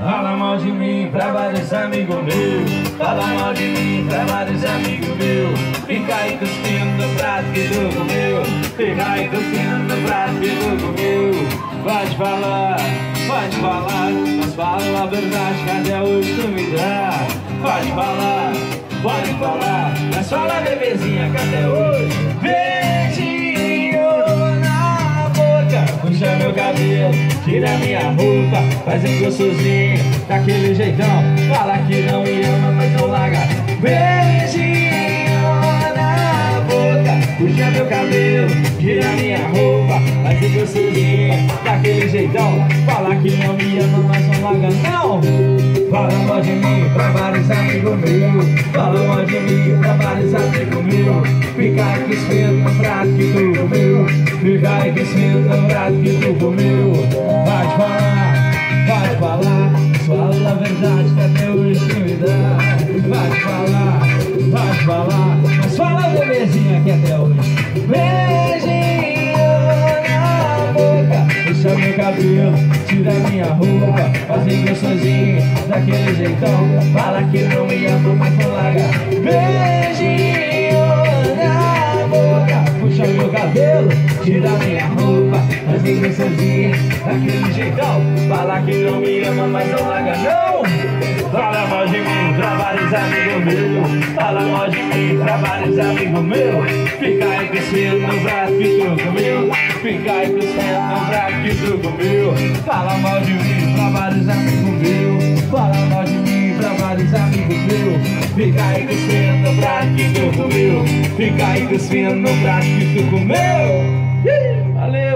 mal de mim pra vários amigos meus Fala mal de mim pra vários amigos meus Fica aí cuspindo no prato que tu comeu Fica aí cuspindo no prato que tu comeu Pode falar, pode falar Mas fala a verdade, cadê o que tu me dá? Pode falar, pode falar Mas fala bebezinha, cadê hoje? Meu cabelo, tira minha roupa Faz um gostosinho, daquele jeitão. Fala que não me ama, mas não larga Beijinho na boca Puxa meu cabelo, tira minha roupa Faz um gostosinho, daquele jeitão. Fala que não me ama, mas não larga não! Fala mal de mim pra vários amigos meus. Fala mal de mim pra vários amigos meus. Fica aí cuspindo no prato que tu comeu Fica cuspindo no prato que tu comeu. Pode falar, pode falar Fala a verdade que até hoje tu me dá. Pode falar, pode falar Mas fala bebezinha que até hoje. Beijinho na boca Puxa meu cabelo, tira minha roupa. Fazem gostosinho, daquele jeitão. Fala que não me ama, mas não larga Beijinho cabelo, tira minha roupa Fazem gostosinho, daquele jeitão. Fala que não me ama, mas não larga não. Fala mal de mim pra vários amigos meus. Fala mal de mim pra vários amigos meus. Fica aí crescendo no braço que tu comeu Fica aí crescendo no braço que tu comeu Fala mal de mim pra vários amigos meus. Fala pra vários amigos meus Fica aí crescendo no braço que tu comeu Fica aí crescendo no braço que tu comeu Valeu!